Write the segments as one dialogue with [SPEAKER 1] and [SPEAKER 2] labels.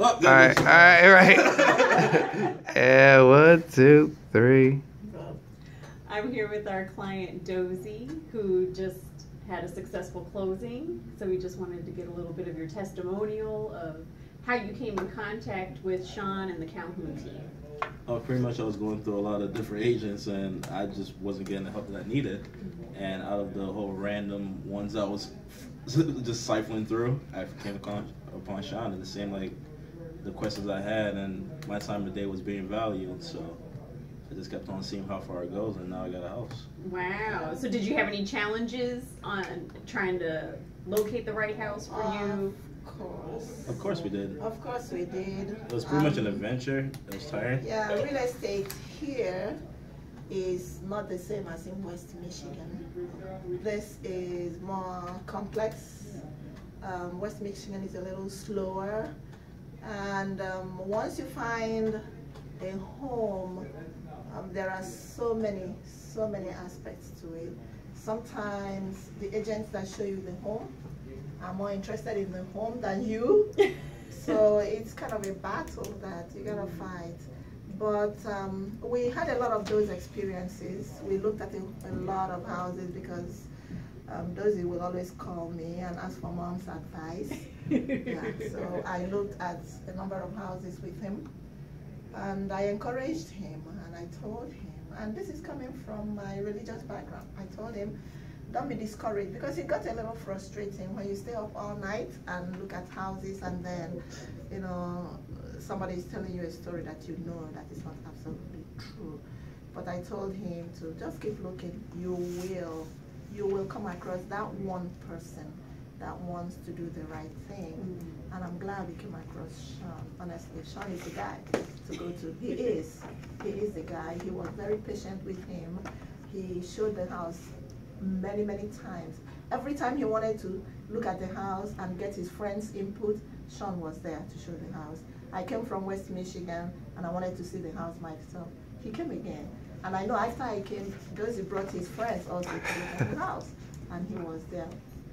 [SPEAKER 1] Well,
[SPEAKER 2] All right, all right, right. and one, two, three.
[SPEAKER 3] I'm here with our client Dozy, who just had a successful closing. So we just wanted to get a little bit of your testimonial of how you came in contact with Shawn and the Calhoun team.
[SPEAKER 1] Uh, pretty much, I was going through a lot of different agents, and I just wasn't getting the help that I needed. And out of the whole random ones I was just siphoning through, I came upon, upon Shawn, and it seemed like the questions I had and my time of day was being valued. So I just kept on seeing how far it goes, and now I got a house.
[SPEAKER 3] Wow. So did you have any challenges on trying to locate the right house for you?
[SPEAKER 4] Of course.
[SPEAKER 1] Of course, we did.
[SPEAKER 4] Of course we did.
[SPEAKER 1] It was pretty much an
[SPEAKER 4] Um,
[SPEAKER 1] adventure. It was tiring.
[SPEAKER 4] Yeah, real estate here is not the same as in West Michigan. This is more complex. Um, West Michigan is a little slower. And um, once you find a home, um, there are so many, so many aspects to it. Sometimes the agents that show you the home are more interested in the home than you. so it's kind of a battle that you gotta fight. But um, we had a lot of those experiences. We looked at a, a lot of houses because um, Dozy will always call me and ask for mom's advice. yeah, so I looked at a number of houses with him and I encouraged him and I told him, and this is coming from my religious background, I told him, don't be discouraged because it got a little frustrating when you stay up all night and look at houses and then, you know, somebody is telling you a story that you know that is not absolutely true. But I told him to just keep looking. You will, you will come across that one person that wants to do the right thing.
[SPEAKER 3] Mm.
[SPEAKER 4] And I'm glad we came across Shawn. Honestly, Shawn is the guy to go to. He is. He is the guy. He was very patient with him. He showed the house many, many times. Every time he wanted to look at the house and get his friends' input, Shawn was there to show the house. I came from West Michigan and I wanted to see the house myself. He came again. And I know after I came, Dozy brought his friends also to the house. And he was there.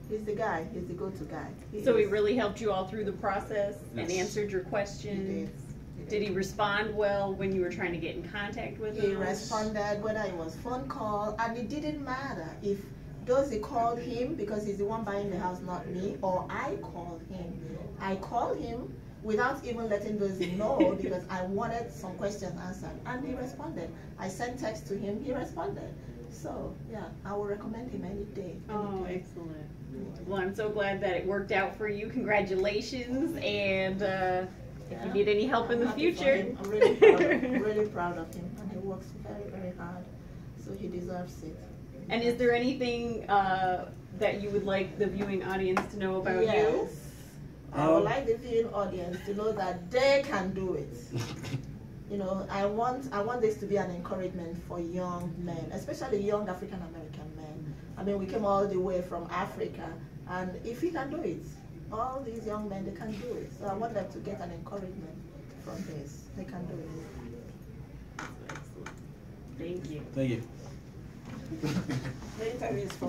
[SPEAKER 4] He's the guy. He's the go-to guy. He
[SPEAKER 3] So he really helped you all through the process and answered your
[SPEAKER 4] He
[SPEAKER 3] questions.
[SPEAKER 4] did.
[SPEAKER 3] Did he respond well when you were trying to get in contact with him?
[SPEAKER 4] He responded whether it was phone call, and it didn't matter if Dozy called him because he's the one buying the house, not me, or I called him. I called him without even letting Dozy know because I wanted some questions answered, and he responded. I sent text to him, he responded. So yeah, I will recommend him any day. any
[SPEAKER 3] Oh,
[SPEAKER 4] day.
[SPEAKER 3] excellent. Well, I'm so glad that it worked out for you. Congratulations. And uh, if
[SPEAKER 4] Yeah.
[SPEAKER 3] you need any help in the
[SPEAKER 4] I'm happy for
[SPEAKER 3] future.
[SPEAKER 4] I'm really proud, of, really proud of him, and he works very, very hard, so he deserves it.
[SPEAKER 3] and is there anything uh, that you would like the viewing audience to know about you?
[SPEAKER 4] Yes. I would
[SPEAKER 1] Um,
[SPEAKER 4] like the viewing audience to know that they can do it. You know, I want I want this to be an encouragement for young men, especially young African American men. I mean, we came all the way from Africa, and if we can do it, all these young men they can do it. So I want them to get an encouragement from this. They can do it.
[SPEAKER 3] Thank you.
[SPEAKER 1] Thank you.
[SPEAKER 4] The interview is for